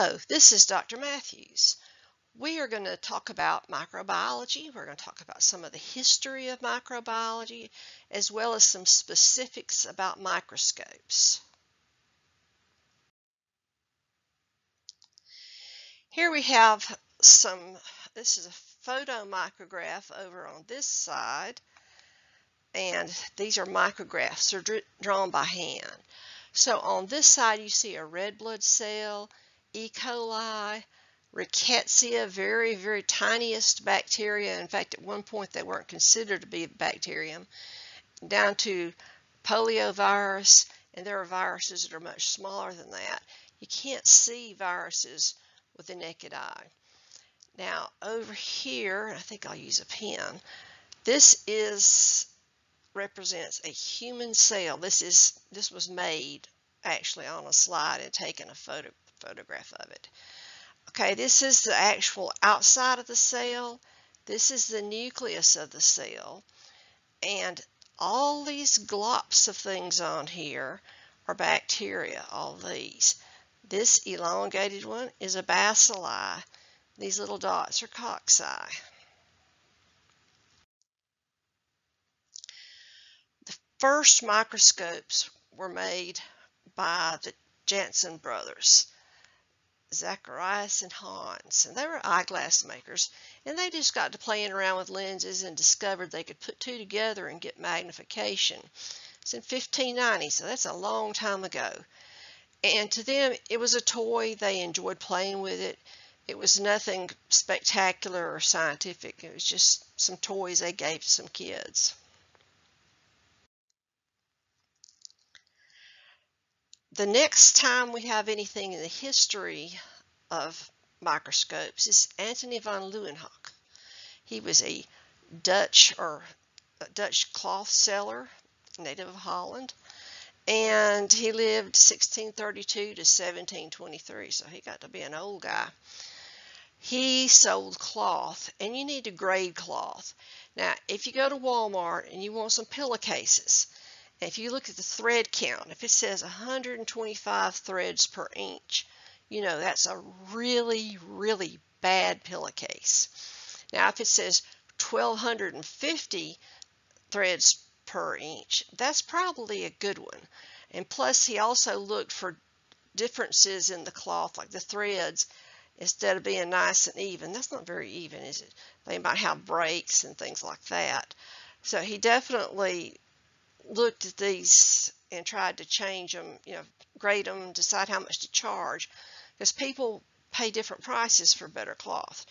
Hello, this is Dr. Matthews. We are going to talk about microbiology. We're going to talk about some of the history of microbiology as well as some specifics about microscopes. Here we have some, this is a photomicrograph over on this side and these are micrographs. They're drawn by hand. So on this side you see a red blood cell, E. coli, rickettsia, very, very tiniest bacteria. In fact, at one point they weren't considered to be a bacterium, down to poliovirus, and there are viruses that are much smaller than that. You can't see viruses with the naked eye. Now, over here, I think I'll use a pen, this is represents a human cell. This is this was made actually on a slide and taken a photo photograph of it. Okay, this is the actual outside of the cell. This is the nucleus of the cell. And all these glops of things on here are bacteria, all these. This elongated one is a bacilli. These little dots are cocci. The first microscopes were made by the Janssen brothers. Zacharias and Hans, and they were eyeglass makers, and they just got to playing around with lenses and discovered they could put two together and get magnification. It's in 1590, so that's a long time ago. And to them, it was a toy. They enjoyed playing with it. It was nothing spectacular or scientific. It was just some toys they gave some kids. The next time we have anything in the history of microscopes is Antony van Leeuwenhoek. He was a Dutch or a Dutch cloth seller, native of Holland, and he lived 1632 to 1723, so he got to be an old guy. He sold cloth, and you need to grade cloth. Now, if you go to Walmart and you want some pillowcases, if you look at the thread count, if it says 125 threads per inch, you know that's a really, really bad pillowcase. Now, if it says 1250 threads per inch, that's probably a good one. And plus, he also looked for differences in the cloth, like the threads, instead of being nice and even. That's not very even, is it? They might have breaks and things like that. So he definitely looked at these and tried to change them, you know, grade them, decide how much to charge, because people pay different prices for better cloth.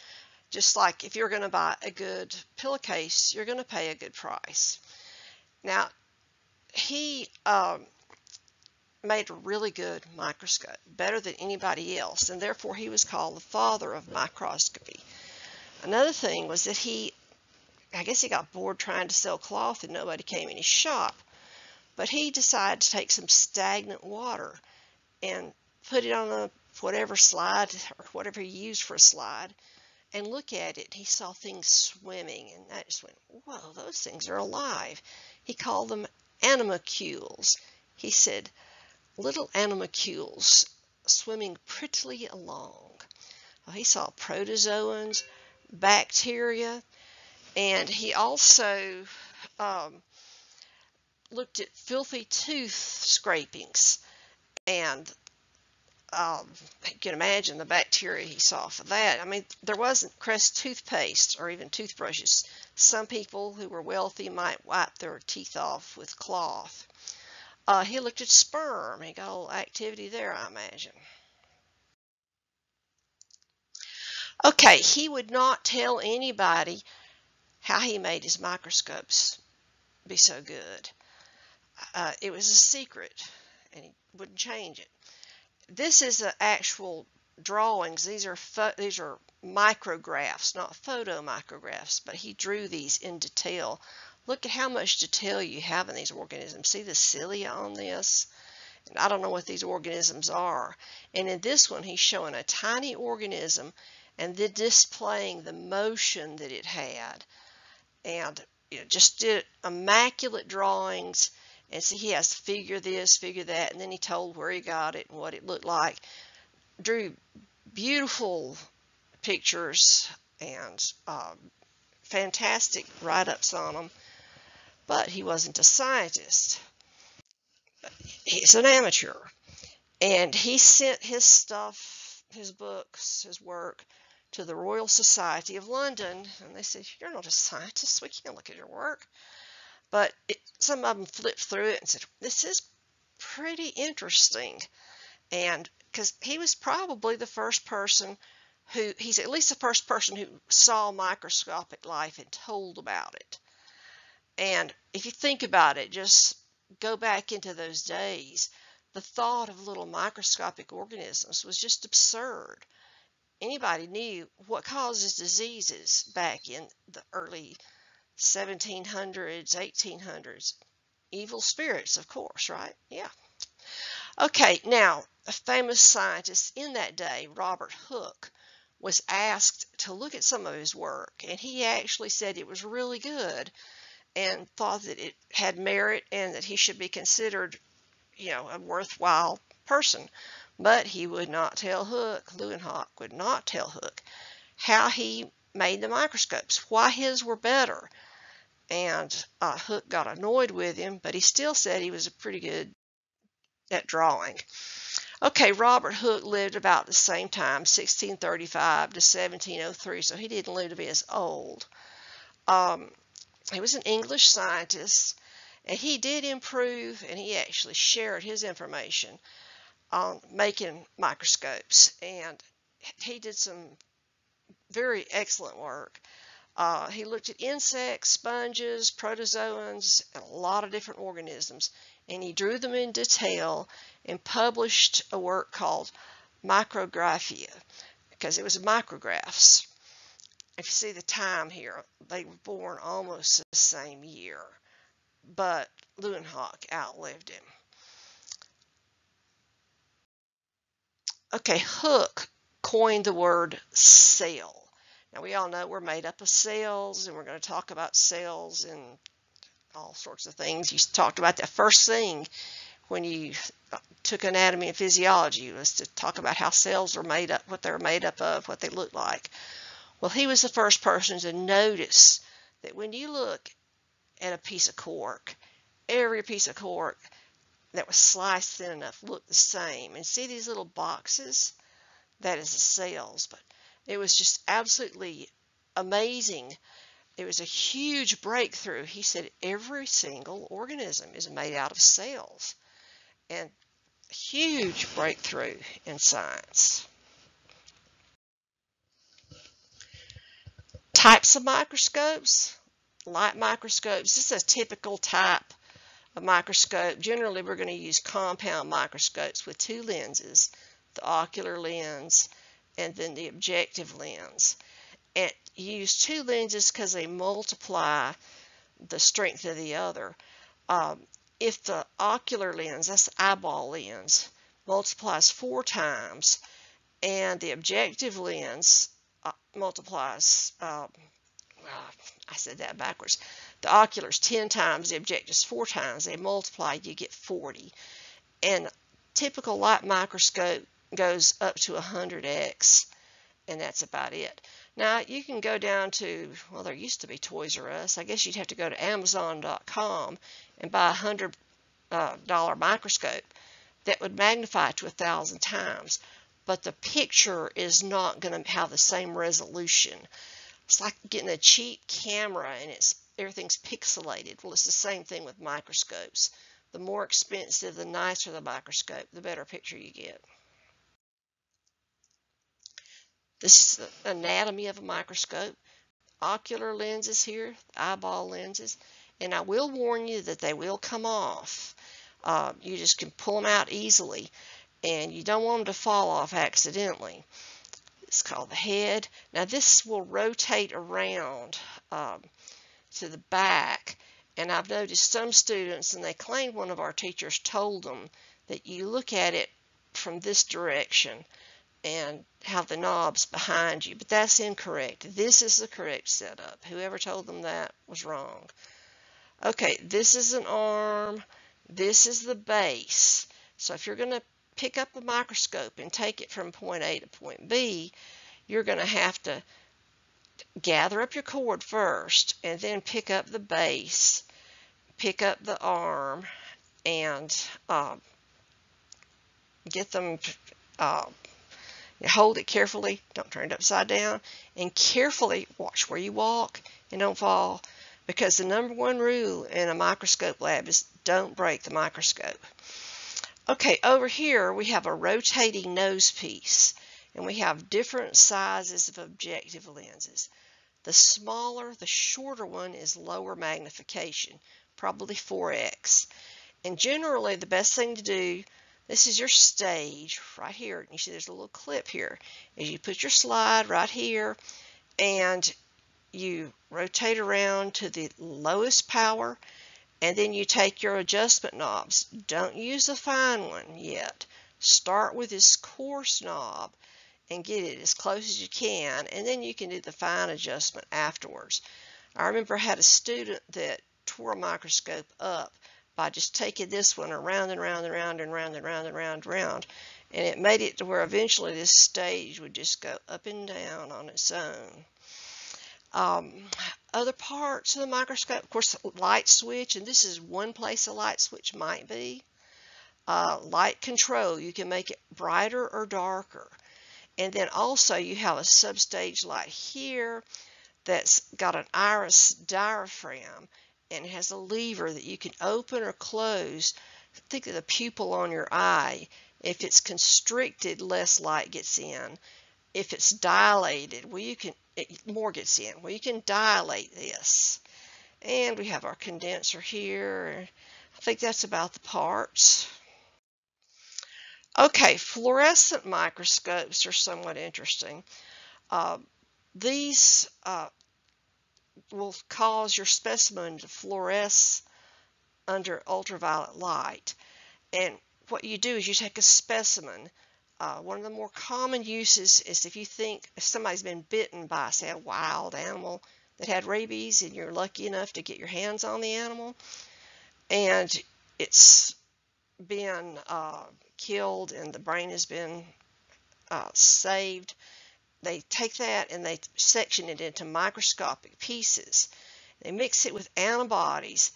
Just like if you're going to buy a good pillowcase, you're going to pay a good price. Now, he um, made a really good microscope, better than anybody else, and therefore he was called the father of microscopy. Another thing was that he, I guess he got bored trying to sell cloth and nobody came in his shop. But he decided to take some stagnant water and put it on a whatever slide or whatever he used for a slide and look at it. He saw things swimming and I just went, whoa, those things are alive. He called them animalcules. He said, little animalcules swimming prettily along. Well, he saw protozoans, bacteria, and he also um, looked at filthy tooth scrapings and um, you can imagine the bacteria he saw for that. I mean, there wasn't Crest toothpaste or even toothbrushes. Some people who were wealthy might wipe their teeth off with cloth. Uh, he looked at sperm. He got a little activity there, I imagine. Okay, he would not tell anybody how he made his microscopes be so good uh, it was a secret and he wouldn't change it. This is the actual drawings. These are these are micrographs, not photo micrographs, but he drew these in detail. Look at how much detail you have in these organisms. See the cilia on this? And I don't know what these organisms are. And in this one, he's showing a tiny organism and then displaying the motion that it had. And you know, just did immaculate drawings and so he has to figure this, figure that, and then he told where he got it and what it looked like. Drew beautiful pictures and um, fantastic write-ups on them, but he wasn't a scientist. He's an amateur, and he sent his stuff, his books, his work to the Royal Society of London, and they said, "You're not a scientist. We can't look at your work." But it, some of them flipped through it and said, "This is pretty interesting," and because he was probably the first person who he's at least the first person who saw microscopic life and told about it. And if you think about it, just go back into those days, the thought of little microscopic organisms was just absurd. Anybody knew what causes diseases back in the early 1700s, 1800s. Evil spirits, of course, right? Yeah. Okay, now, a famous scientist in that day, Robert Hooke, was asked to look at some of his work, and he actually said it was really good and thought that it had merit and that he should be considered, you know, a worthwhile person. But he would not tell Hooke, Leeuwenhoek would not tell Hooke how he made the microscopes, why his were better. And uh, Hooke got annoyed with him, but he still said he was a pretty good at drawing. Okay, Robert Hooke lived about the same time, 1635 to 1703, so he didn't live to be as old. Um, he was an English scientist, and he did improve, and he actually shared his information on making microscopes, and he did some very excellent work. Uh, he looked at insects, sponges, protozoans, and a lot of different organisms, and he drew them in detail and published a work called Micrographia because it was micrographs. If you see the time here, they were born almost the same year, but Leeuwenhoek outlived him. Okay, Hooke coined the word cell. Now we all know we're made up of cells and we're going to talk about cells and all sorts of things. You talked about that first thing when you took anatomy and physiology was to talk about how cells are made up, what they're made up of, what they look like. Well, he was the first person to notice that when you look at a piece of cork, every piece of cork that was sliced thin enough looked the same. And see these little boxes? That is the cells. But it was just absolutely amazing. It was a huge breakthrough. He said every single organism is made out of cells. And huge breakthrough in science. Types of microscopes. Light microscopes. This is a typical type of microscope. Generally, we're going to use compound microscopes with two lenses, the ocular lens and then the objective lens. And you use two lenses because they multiply the strength of the other. Um, if the ocular lens, that's the eyeball lens, multiplies four times, and the objective lens uh, multiplies, uh, well, I said that backwards. The ocular's 10 times, the objective's four times. They multiply, you get 40. And typical light microscope goes up to 100x, and that's about it. Now, you can go down to, well, there used to be Toys R Us. I guess you'd have to go to Amazon.com and buy a $100 uh, microscope that would magnify to a thousand times. But the picture is not going to have the same resolution. It's like getting a cheap camera and it's everything's pixelated. Well, it's the same thing with microscopes. The more expensive, the nicer the microscope, the better picture you get. This is the anatomy of a microscope. Ocular lenses here, eyeball lenses, and I will warn you that they will come off. Uh, you just can pull them out easily, and you don't want them to fall off accidentally. It's called the head. Now this will rotate around um, to the back, and I've noticed some students, and they claim one of our teachers told them that you look at it from this direction and have the knobs behind you, but that's incorrect. This is the correct setup. Whoever told them that was wrong. Okay, this is an arm. This is the base. So if you're going to pick up a microscope and take it from point A to point B, you're going to have to gather up your cord first and then pick up the base, pick up the arm, and uh, get them, uh, hold it carefully, don't turn it upside down, and carefully watch where you walk and don't fall because the number one rule in a microscope lab is don't break the microscope. Okay, over here we have a rotating nose piece and we have different sizes of objective lenses. The smaller, the shorter one is lower magnification, probably 4x. And generally the best thing to do, this is your stage right here. You see there's a little clip here. Is you put your slide right here and you rotate around to the lowest power and then you take your adjustment knobs. Don't use the fine one yet. Start with this coarse knob and get it as close as you can and then you can do the fine adjustment afterwards. I remember I had a student that tore a microscope up by just taking this one around and around and around and around and around and around and around and it made it to where eventually this stage would just go up and down on its own. Um, other parts of the microscope, of course, light switch, and this is one place a light switch might be. Uh, light control, you can make it brighter or darker. And then also you have a substage light here that's got an iris diaphragm and has a lever that you can open or close. Think of the pupil on your eye. If it's constricted, less light gets in. If it's dilated, well, you can it, more gets in. Well, you can dilate this. And we have our condenser here. I think that's about the parts. Okay, fluorescent microscopes are somewhat interesting. Uh, these uh, will cause your specimen to fluoresce under ultraviolet light. And what you do is you take a specimen. Uh, one of the more common uses is if you think if somebody's been bitten by, say, a wild animal that had rabies and you're lucky enough to get your hands on the animal and it's been uh, killed and the brain has been uh, saved, they take that and they section it into microscopic pieces. They mix it with antibodies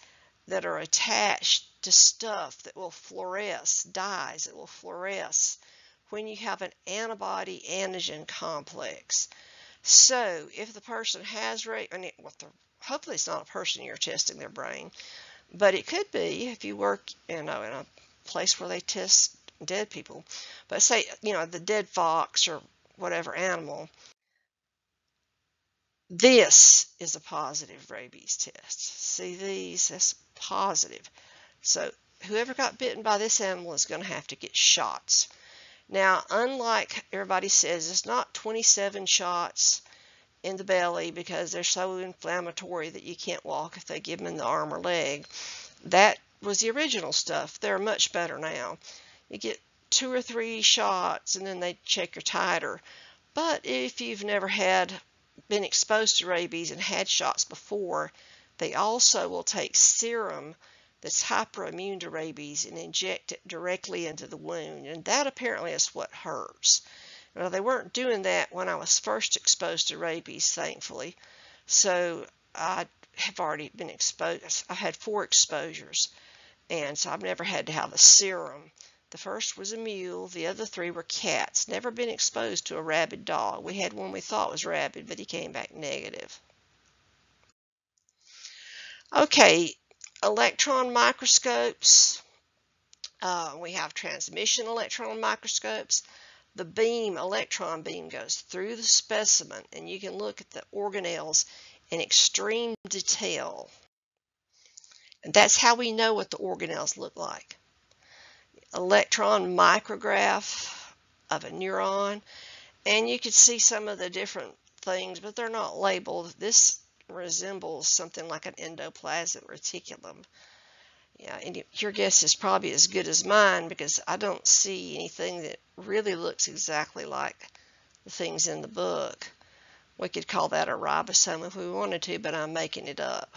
that are attached to stuff that will fluoresce, dyes that will fluoresce when you have an antibody antigen complex. So if the person has, I mean, well, hopefully it's not a person you're testing their brain, but it could be if you work you know, in a place where they test dead people. But say, you know, the dead fox or whatever animal, this is a positive rabies test. See these? That's positive. So whoever got bitten by this animal is going to have to get shots. Now, unlike everybody says, it's not 27 shots in the belly because they're so inflammatory that you can't walk if they give them in the arm or leg. That was the original stuff. They're much better now. You get two or three shots and then they check your titer. But if you've never had been exposed to rabies and had shots before, they also will take serum that's hyperimmune to rabies and inject it directly into the wound. And that apparently is what hurts. Now, they weren't doing that when I was first exposed to rabies, thankfully. So I have already been exposed. I've had four exposures. And so I've never had to have a serum. The first was a mule, the other three were cats. Never been exposed to a rabid dog. We had one we thought was rabid, but he came back negative. Okay, electron microscopes. Uh, we have transmission electron microscopes. The beam, electron beam, goes through the specimen, and you can look at the organelles in extreme detail. And that's how we know what the organelles look like. Electron micrograph of a neuron. And you can see some of the different things, but they're not labeled. This resembles something like an endoplasmic reticulum. Yeah, and your guess is probably as good as mine because I don't see anything that really looks exactly like the things in the book. We could call that a ribosome if we wanted to, but I'm making it up.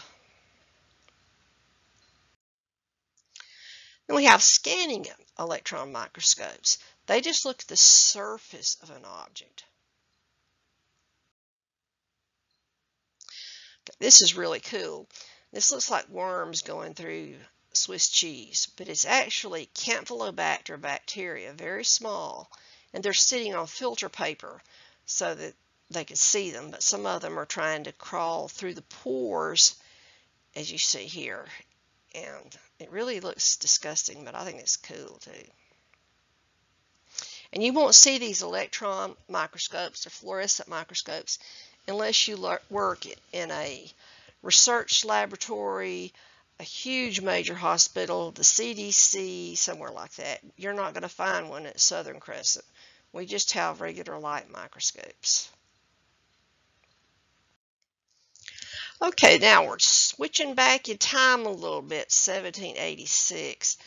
Then we have scanning electron microscopes. They just look at the surface of an object. This is really cool. This looks like worms going through Swiss cheese, but it's actually Campylobacter bacteria, very small, and they're sitting on filter paper so that they can see them, but some of them are trying to crawl through the pores, as you see here, and it really looks disgusting, but I think it's cool too. And you won't see these electron microscopes or fluorescent microscopes unless you work in a research laboratory, a huge major hospital, the CDC, somewhere like that. You're not going to find one at Southern Crescent. We just have regular light microscopes. Okay, now we're switching back in time a little bit, 1786.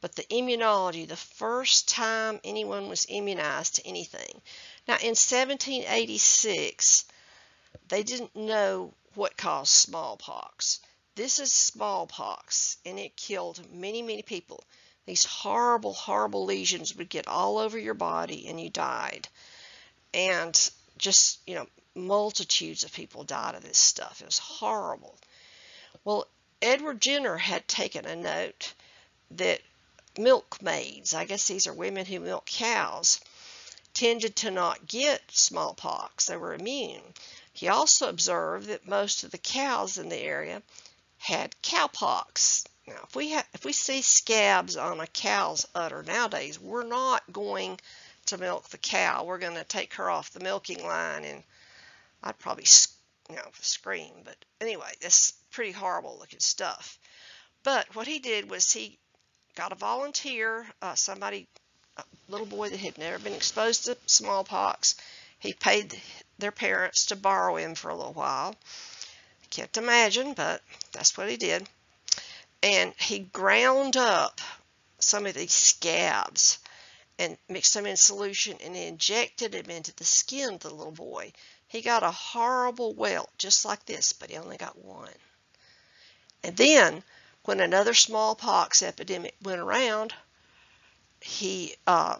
But the immunology, the first time anyone was immunized to anything. Now, in 1786, they didn't know what caused smallpox. This is smallpox, and it killed many, many people. These horrible, horrible lesions would get all over your body, and you died. And just, you know, multitudes of people died of this stuff. It was horrible. Well, Edward Jenner had taken a note that milkmaids, I guess these are women who milk cows, tended to not get smallpox. They were immune. He also observed that most of the cows in the area had cowpox. Now, if we if we see scabs on a cow's udder nowadays, we're not going to milk the cow. We're going to take her off the milking line, and I'd probably you know scream. But anyway, that's pretty horrible looking stuff. But what he did was he got a volunteer, uh, somebody, a little boy that had never been exposed to smallpox. He paid their parents to borrow him for a little while. I Can't imagine, but that's what he did. And he ground up some of these scabs and mixed them in solution and injected them into the skin of the little boy. He got a horrible welt just like this, but he only got one. And then when another smallpox epidemic went around, he uh,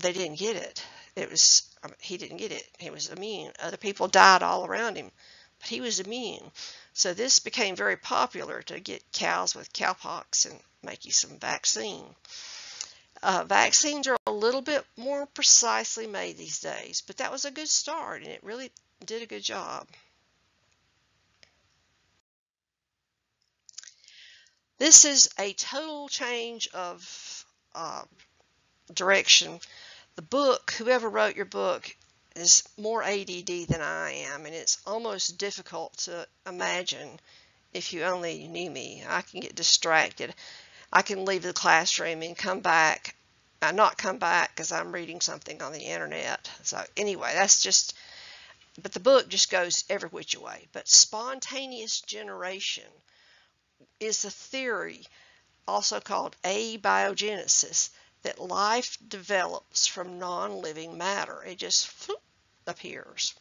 they didn't get it. It was he didn't get it. He was immune. Other people died all around him, but he was immune. So this became very popular to get cows with cowpox and make you some vaccine. Uh, vaccines are a little bit more precisely made these days, but that was a good start and it really did a good job. This is a total change of uh, direction the book, whoever wrote your book, is more ADD than I am, and it's almost difficult to imagine if you only knew me. I can get distracted. I can leave the classroom and come back, uh, not come back because I'm reading something on the internet. So anyway, that's just, but the book just goes every which way. But spontaneous generation is a theory, also called abiogenesis, that life develops from non-living matter. It just appears.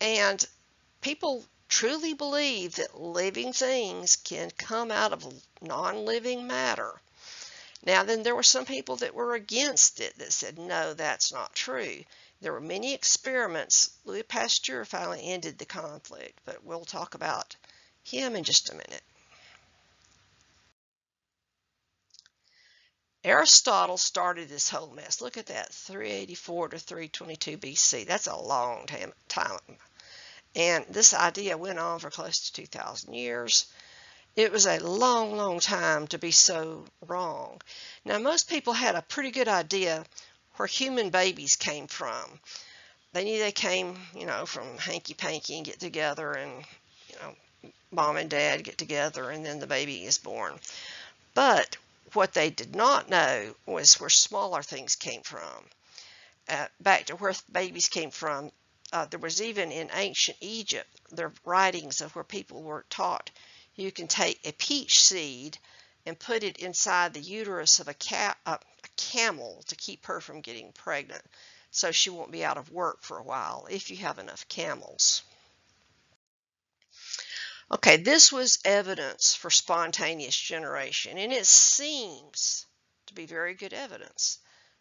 And people truly believe that living things can come out of non-living matter. Now then there were some people that were against it that said no that's not true. There were many experiments. Louis Pasteur finally ended the conflict but we'll talk about him in just a minute. Aristotle started this whole mess. Look at that, 384 to 322 BC. That's a long time. And this idea went on for close to 2,000 years. It was a long, long time to be so wrong. Now, most people had a pretty good idea where human babies came from. They knew they came, you know, from hanky panky and get together and, you know, mom and dad get together and then the baby is born. But what they did not know was where smaller things came from. Uh, back to where babies came from, uh, there was even in ancient Egypt, there writings of where people were taught you can take a peach seed and put it inside the uterus of a, ca a camel to keep her from getting pregnant so she won't be out of work for a while if you have enough camels. Okay, this was evidence for spontaneous generation, and it seems to be very good evidence.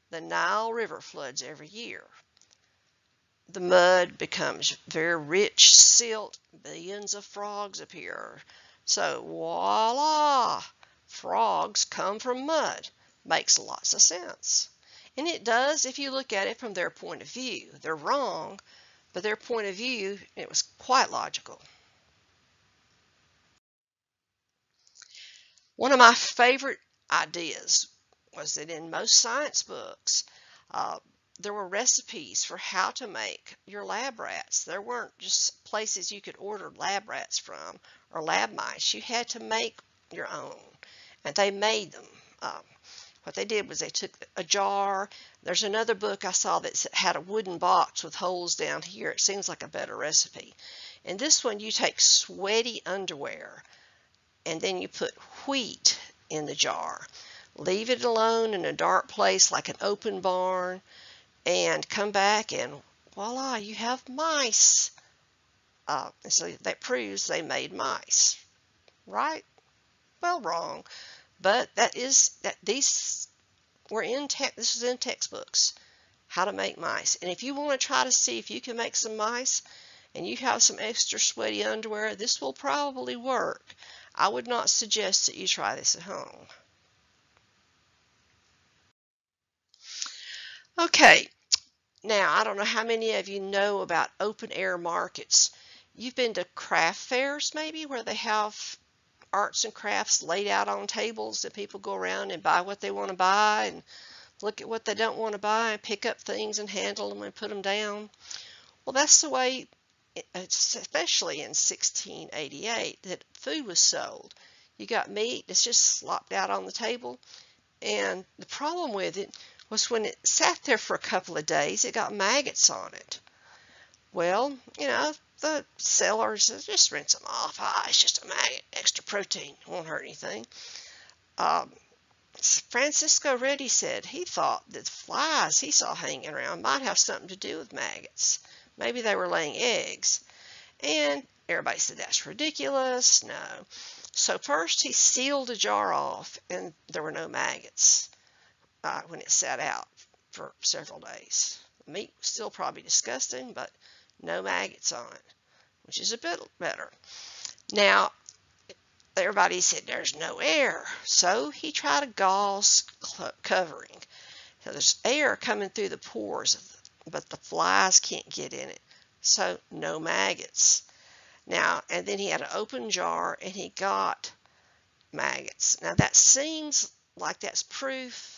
The Nile River floods every year. The mud becomes very rich silt, billions of frogs appear. So voila, frogs come from mud. Makes lots of sense. And it does if you look at it from their point of view. They're wrong, but their point of view, it was quite logical. One of my favorite ideas was that in most science books, uh, there were recipes for how to make your lab rats. There weren't just places you could order lab rats from or lab mice. You had to make your own, and they made them. Um, what they did was they took a jar. There's another book I saw that had a wooden box with holes down here. It seems like a better recipe. In this one, you take sweaty underwear and then you put wheat in the jar. Leave it alone in a dark place like an open barn and come back and voila, you have mice. Uh, so that proves they made mice, right? Well, wrong, but that is that these were in tech. This is in textbooks how to make mice. And if you want to try to see if you can make some mice and you have some extra sweaty underwear, this will probably work. I would not suggest that you try this at home. Okay, now I don't know how many of you know about open air markets. You've been to craft fairs maybe where they have arts and crafts laid out on tables that people go around and buy what they want to buy and look at what they don't want to buy and pick up things and handle them and put them down. Well, that's the way eh, especially in 1688, that food was sold. You got meat that's just slopped out on the table. And the problem with it was when it sat there for a couple of days, it got maggots on it. Well, you know, the sellers just rinse them off. Ah, it's just a maggot, extra protein, won't hurt anything. Um, Francisco Redi said he thought that the flies he saw hanging around might have something to do with maggots. Maybe they were laying eggs. And everybody said, that's ridiculous. No. So first he sealed the jar off and there were no maggots uh, when it sat out for several days. The meat was still probably disgusting, but no maggots on it, which is a bit better. Now, everybody said there's no air. So he tried a gauze covering. So there's air coming through the pores but the flies can't get in it. So no maggots. Now, and then he had an open jar and he got maggots. Now that seems like that's proof.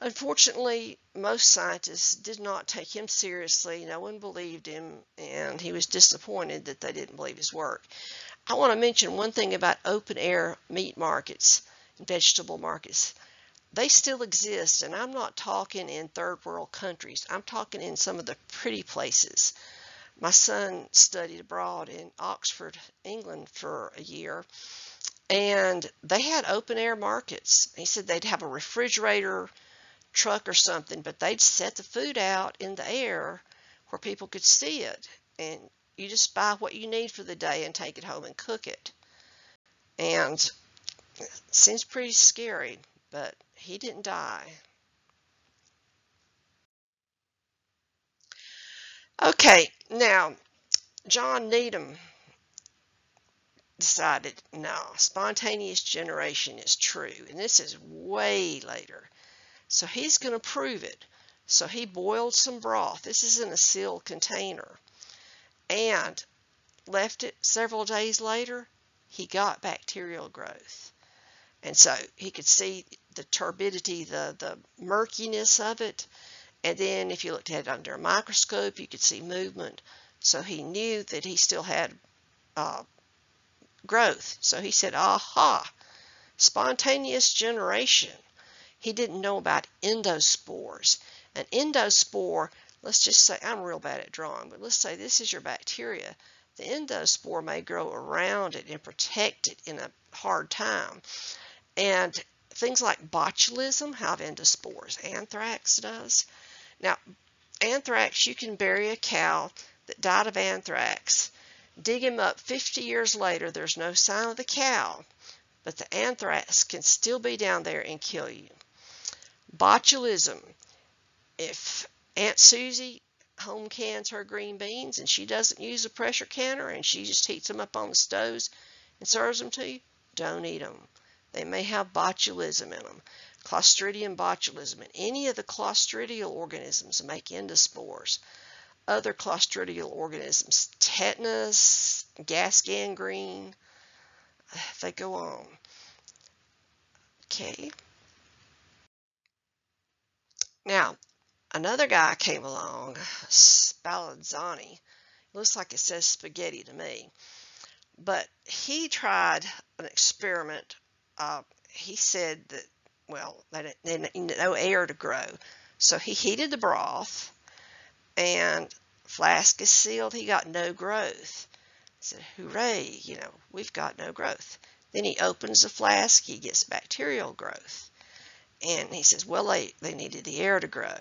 Unfortunately, most scientists did not take him seriously. No one believed him, and he was disappointed that they didn't believe his work. I want to mention one thing about open air meat markets and vegetable markets they still exist, and I'm not talking in third world countries. I'm talking in some of the pretty places. My son studied abroad in Oxford, England for a year, and they had open air markets. He said they'd have a refrigerator truck or something, but they'd set the food out in the air where people could see it. And you just buy what you need for the day and take it home and cook it. And it seems pretty scary, but he didn't die. Okay, now John Needham decided no, spontaneous generation is true, and this is way later. So he's going to prove it. So he boiled some broth. This is in a sealed container. And left it several days later, he got bacterial growth. And so he could see the turbidity, the, the murkiness of it. And then if you looked at it under a microscope, you could see movement. So he knew that he still had uh, growth. So he said, aha, spontaneous generation. He didn't know about endospores. An endospore, let's just say, I'm real bad at drawing, but let's say this is your bacteria. The endospore may grow around it and protect it in a hard time. And things like botulism have endospores. Anthrax does. Now, anthrax, you can bury a cow that died of anthrax Dig him up 50 years later, there's no sign of the cow, but the anthrax can still be down there and kill you. Botulism. If Aunt Susie home cans her green beans and she doesn't use a pressure canner and she just heats them up on the stoves and serves them to you, don't eat them. They may have botulism in them. Clostridium botulism and any of the clostridial organisms make endospores. Other clostridial organisms, tetanus, gas gangrene, they go on. Okay. Now, another guy came along, Spallanzani. Looks like it says spaghetti to me. But he tried an experiment. Uh, he said that, well, that it, no air to grow. So he heated the broth and flask is sealed. He got no growth. I said, hooray, you know, we've got no growth. Then he opens the flask, he gets bacterial growth. And he says, well, they, they needed the air to grow.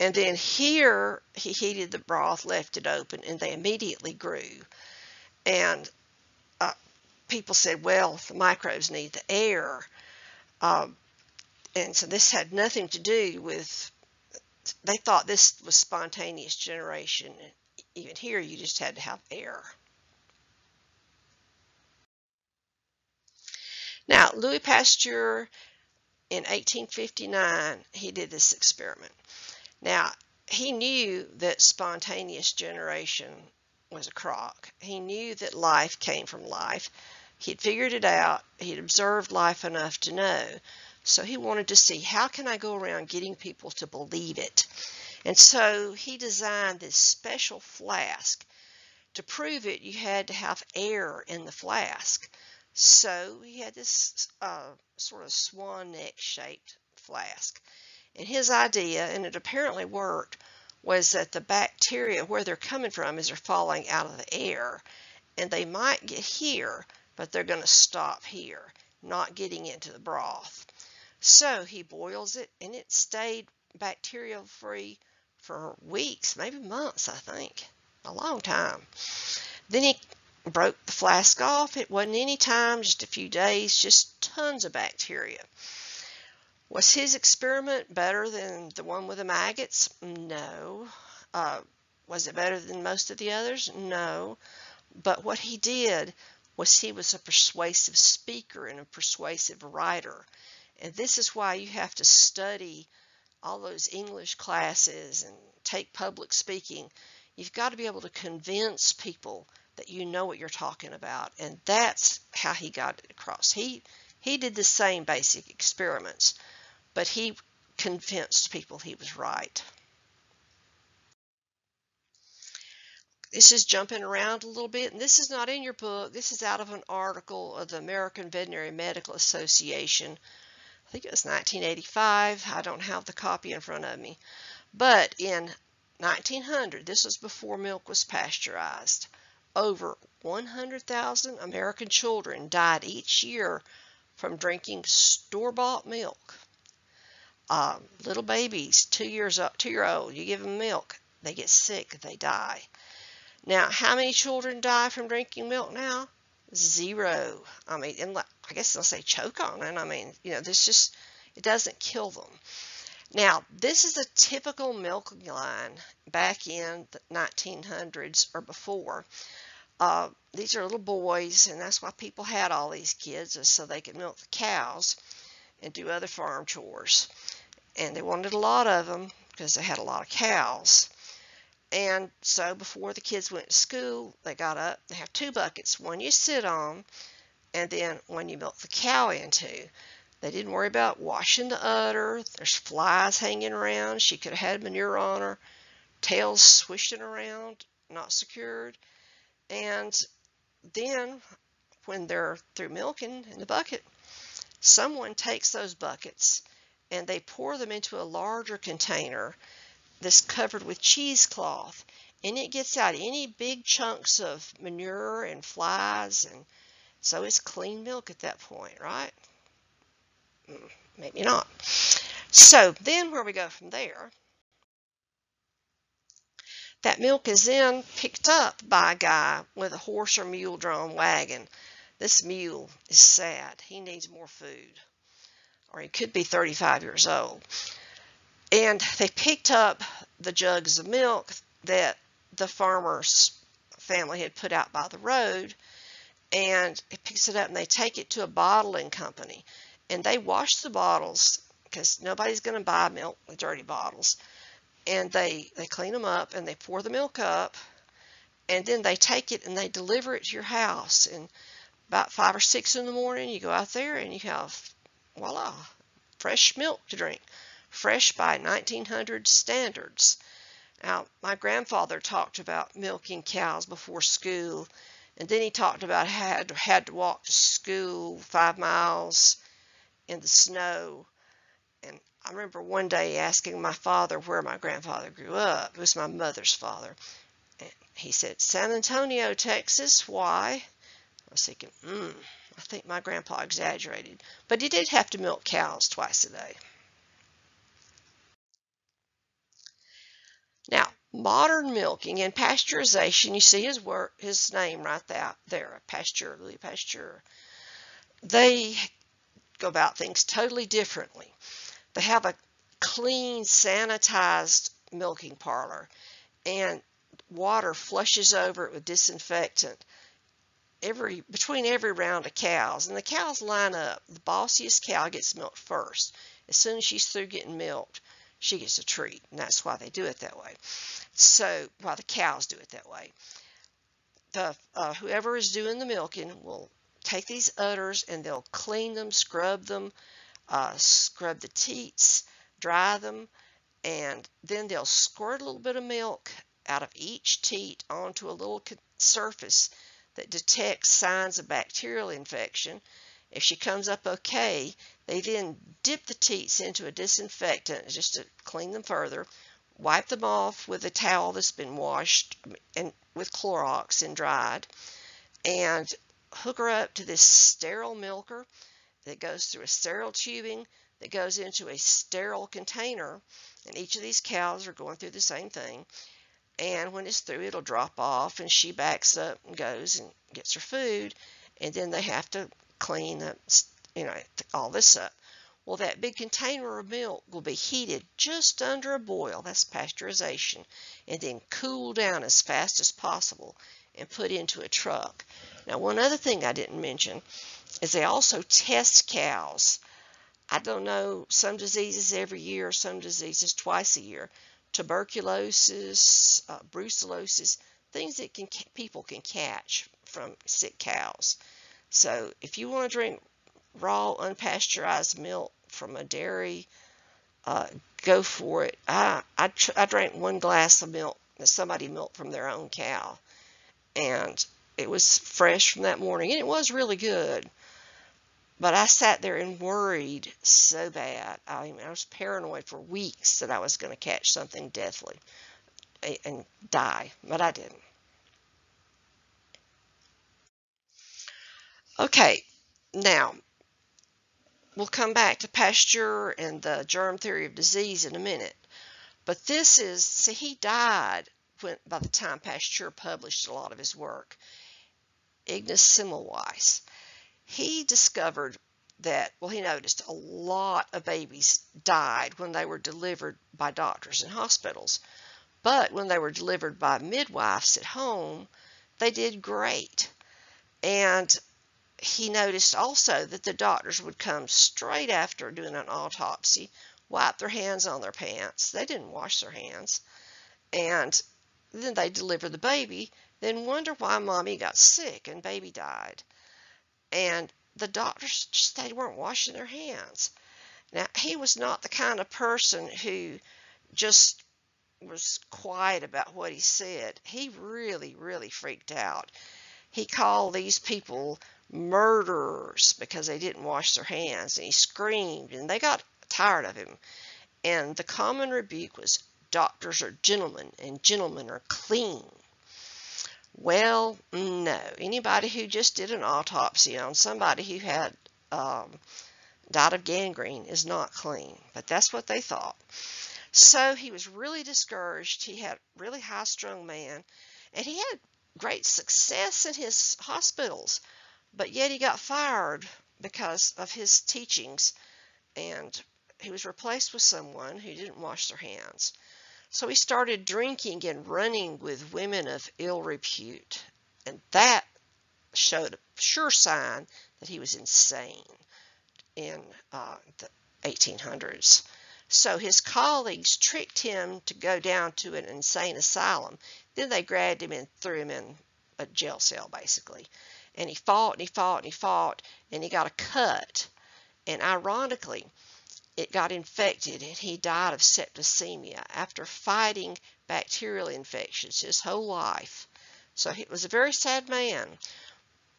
And then here, he heated the broth, left it open, and they immediately grew. And uh, people said, well, the microbes need the air. Um, and so this had nothing to do with, they thought this was spontaneous generation. Even here, you just had to have air. Now, Louis Pasteur in 1859, he did this experiment. Now, he knew that spontaneous generation was a crock. He knew that life came from life. He'd figured it out. He'd observed life enough to know. So he wanted to see how can I go around getting people to believe it. And so he designed this special flask. To prove it, you had to have air in the flask. So he had this uh, sort of swan neck shaped flask. And his idea, and it apparently worked, was that the bacteria, where they're coming from, is they're falling out of the air. And they might get here, but they're going to stop here, not getting into the broth. So he boils it, and it stayed bacterial free for weeks, maybe months, I think. A long time. Then he broke the flask off. It wasn't any time, just a few days, just tons of bacteria. Was his experiment better than the one with the maggots? No. Uh, was it better than most of the others? No. But what he did was he was a persuasive speaker and a persuasive writer. And this is why you have to study all those English classes and take public speaking. You've got to be able to convince people that you know what you're talking about. And that's how he got it across. He, he did the same basic experiments, but he convinced people he was right. This is jumping around a little bit, and this is not in your book. This is out of an article of the American Veterinary Medical Association. I think it was 1985. I don't have the copy in front of me. But in 1900, this was before milk was pasteurized, over 100,000 American children died each year from drinking store-bought milk. Uh, little babies, two years up, two year old, you give them milk, they get sick, they die. Now, how many children die from drinking milk now? Zero. I mean, and I guess they'll say choke on it. I mean, you know, this just it doesn't kill them. Now, this is a typical milk line back in the 1900s or before. Uh, these are little boys, and that's why people had all these kids, is so they could milk the cows and do other farm chores. And they wanted a lot of them because they had a lot of cows. And so before the kids went to school, they got up. They have two buckets, one you sit on, and then one you milk the cow into. They didn't worry about washing the udder. There's flies hanging around. She could have had manure on her, tails swishing around, not secured. And then when they're through milking in the bucket, someone takes those buckets and they pour them into a larger container that's covered with cheesecloth and it gets out any big chunks of manure and flies and so it's clean milk at that point, right? Mm, maybe not. So then where we go from there That milk is then picked up by a guy with a horse or mule drawn wagon. This mule is sad. He needs more food. Or he could be 35 years old. And they picked up the jugs of milk that the farmer's family had put out by the road and it picks it up and they take it to a bottling company and they wash the bottles because nobody's going to buy milk with dirty bottles and they they clean them up and they pour the milk up and then they take it and they deliver it to your house. And about five or six in the morning you go out there and you have voila fresh milk to drink fresh by 1900 standards. Now my grandfather talked about milking cows before school and then he talked about had had to walk to school five miles in the snow. And I remember one day asking my father where my grandfather grew up. It was my mother's father. And he said, San Antonio, Texas. Why? I was thinking, hmm, I think my grandpa exaggerated. But he did have to milk cows twice a day. Now, modern milking and pasteurization, you see his work, his name right there, Pasteur, Louis Pasteur. They go about things totally differently. They have a clean, sanitized milking parlor, and water flushes over it with disinfectant every between every round of cows. And the cows line up. The bossiest cow gets milked first. As soon as she's through getting milked, she gets a treat, and that's why they do it that way. So, why the cows do it that way. The uh, whoever is doing the milking will take these udders and they'll clean them, scrub them, uh, scrub the teats, dry them, and then they'll squirt a little bit of milk out of each teat onto a little surface that detects signs of bacterial infection. If she comes up okay, they then dip the teats into a disinfectant just to clean them further, wipe them off with a towel that's been washed and with Clorox and dried, and hook her up to this sterile milker that goes through a sterile tubing that goes into a sterile container. And each of these cows are going through the same thing. And when it's through, it'll drop off and she backs up and goes and gets her food. And then they have to clean up, you know, all this up. Well, that big container of milk will be heated just under a boil, that's pasteurization, and then cooled down as fast as possible and put into a truck. Now, one other thing I didn't mention is they also test cows. I don't know, some diseases every year, some diseases twice a year. Tuberculosis, uh, brucellosis, things that can people can catch from sick cows. So if you want to drink raw, unpasteurized milk from a dairy, uh, go for it. I, I, I drank one glass of milk that somebody milked from their own cow. And it was fresh from that morning. And it was really good. But I sat there and worried so bad. I, mean, I was paranoid for weeks that I was going to catch something deathly and die, but I didn't. Okay, now we'll come back to Pasteur and the germ theory of disease in a minute. But this is, see, he died when, by the time Pasteur published a lot of his work. Ignaz Semmelweis he discovered that, well, he noticed a lot of babies died when they were delivered by doctors in hospitals. But when they were delivered by midwives at home, they did great. And he noticed also that the doctors would come straight after doing an autopsy, wipe their hands on their pants. They didn't wash their hands. And then they deliver the baby, then wonder why mommy got sick and baby died and the doctors just they weren't washing their hands. Now he was not the kind of person who just was quiet about what he said. He really, really freaked out. He called these people murderers because they didn't wash their hands, and he screamed, and they got tired of him. And the common rebuke was, "Doctors are gentlemen, and gentlemen are clean." Well, no. Anybody who just did an autopsy on somebody who had um, died of gangrene is not clean, but that's what they thought. So he was really discouraged. He had really high strung man and he had great success in his hospitals, but yet he got fired because of his teachings and he was replaced with someone who didn't wash their hands. So he started drinking and running with women of ill repute. And that showed a sure sign that he was insane in uh, the 1800s. So his colleagues tricked him to go down to an insane asylum. Then they grabbed him and threw him in a jail cell, basically. And he fought and he fought and he fought and he got a cut. And ironically, it got infected and he died of septicemia after fighting bacterial infections his whole life. So he was a very sad man.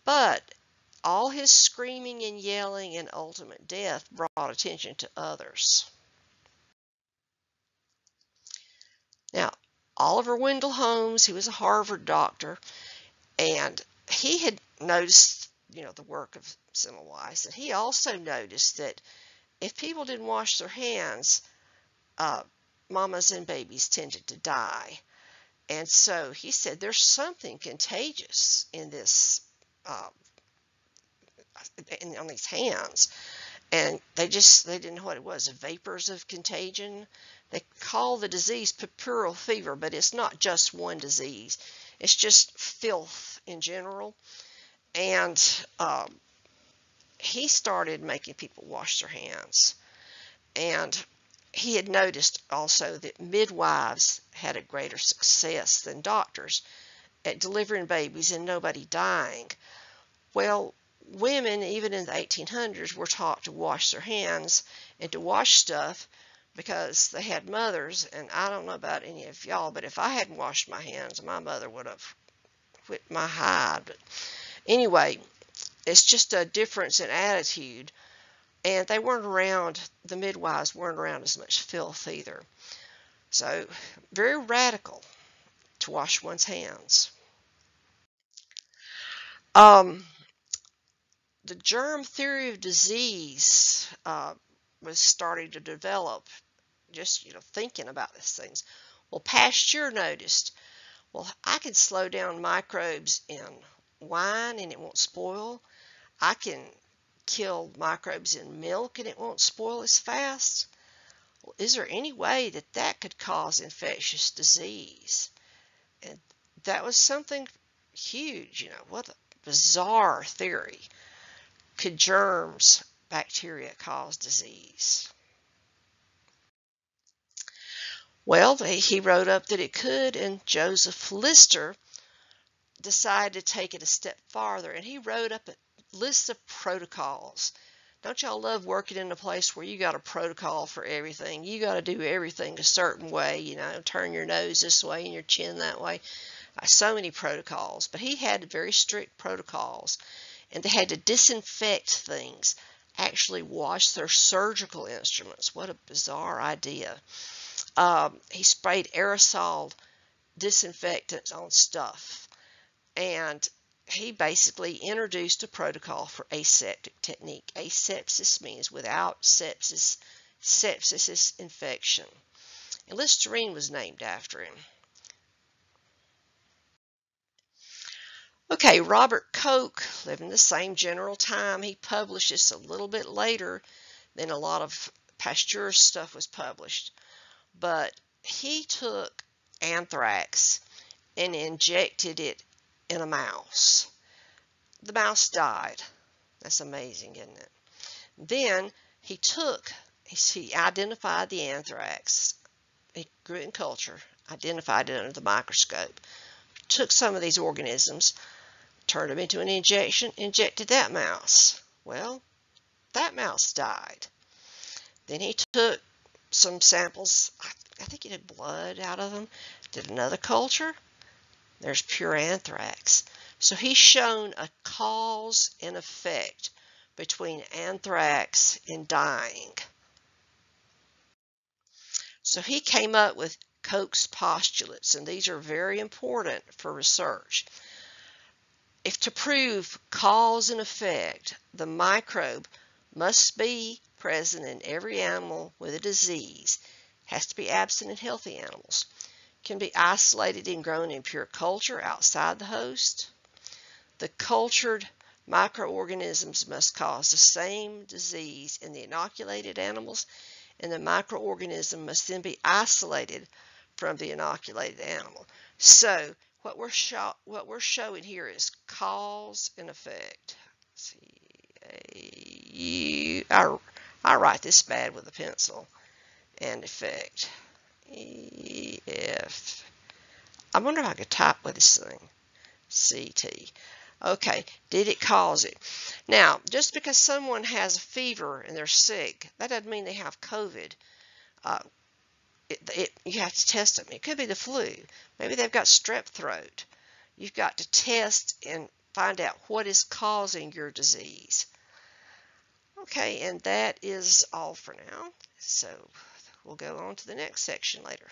But all his screaming and yelling and ultimate death brought attention to others. Now, Oliver Wendell Holmes, he was a Harvard doctor, and he had noticed, you know, the work of Semmelweis, and he also noticed that if people didn't wash their hands, uh, mamas and babies tended to die. And so he said there's something contagious in this, uh, in, on these hands. And they just, they didn't know what it was, vapors of contagion. They call the disease puerperal fever, but it's not just one disease. It's just filth in general. And um, he started making people wash their hands. And he had noticed also that midwives had a greater success than doctors at delivering babies and nobody dying. Well, women, even in the 1800s, were taught to wash their hands and to wash stuff because they had mothers. And I don't know about any of y'all, but if I hadn't washed my hands, my mother would have whipped my hide. But anyway, it's just a difference in attitude. And they weren't around, the midwives weren't around as much filth either. So, very radical to wash one's hands. Um, the germ theory of disease uh, was starting to develop, just you know thinking about these things. Well, Pasteur noticed, well, I can slow down microbes in wine and it won't spoil. I can kill microbes in milk and it won't spoil as fast. Well, is there any way that that could cause infectious disease? And that was something huge, you know, what a bizarre theory. Could germs, bacteria cause disease? Well, he wrote up that it could, and Joseph Lister decided to take it a step farther, and he wrote up a list of protocols. Don't y'all love working in a place where you got a protocol for everything? You got to do everything a certain way, you know, turn your nose this way and your chin that way. Uh, so many protocols, but he had very strict protocols, and they had to disinfect things, actually wash their surgical instruments. What a bizarre idea. Um, he sprayed aerosol disinfectants on stuff, and he basically introduced a protocol for aseptic technique. Asepsis means without sepsis. Sepsis is infection. And Listerine was named after him. Okay, Robert Koch lived in the same general time. He published this a little bit later than a lot of Pasteur's stuff was published. But he took anthrax and injected it in a mouse. The mouse died. That's amazing, isn't it? Then he took, he identified the anthrax. He grew it in culture, identified it under the microscope, took some of these organisms, turned them into an injection, injected that mouse. Well, that mouse died. Then he took some samples, I think he did blood out of them, did another culture. There's pure anthrax. So he's shown a cause and effect between anthrax and dying. So he came up with Koch's postulates, and these are very important for research. If to prove cause and effect, the microbe must be present in every animal with a disease, has to be absent in healthy animals, can be isolated and grown in pure culture outside the host. The cultured microorganisms must cause the same disease in the inoculated animals, and the microorganism must then be isolated from the inoculated animal. So what we're show, what we're showing here is cause and effect. I I write this bad with a pencil. And effect. E F. I wonder if I could type with this thing. C T. Okay, did it cause it? Now, just because someone has a fever and they're sick, that doesn't mean they have COVID. Uh, it, it, you have to test them. It could be the flu. Maybe they've got strep throat. You've got to test and find out what is causing your disease. Okay, and that is all for now. So we'll go on to the next section later.